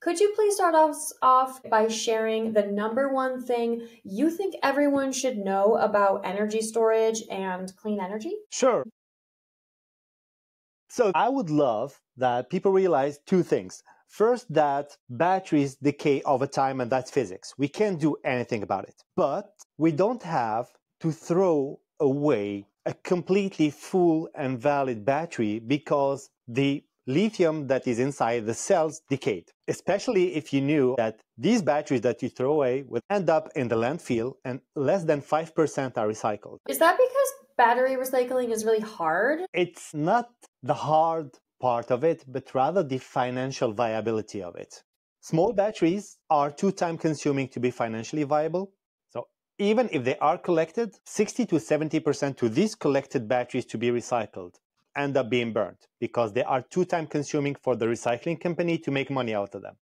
Could you please start us off by sharing the number one thing you think everyone should know about energy storage and clean energy? Sure. So I would love that people realize two things. First, that batteries decay over time, and that's physics. We can't do anything about it. But we don't have to throw away a completely full and valid battery because the lithium that is inside the cells decayed. Especially if you knew that these batteries that you throw away would end up in the landfill and less than 5% are recycled. Is that because battery recycling is really hard? It's not the hard part of it, but rather the financial viability of it. Small batteries are too time consuming to be financially viable. So even if they are collected, 60 to 70% to these collected batteries to be recycled end up being burnt because they are too time consuming for the recycling company to make money out of them.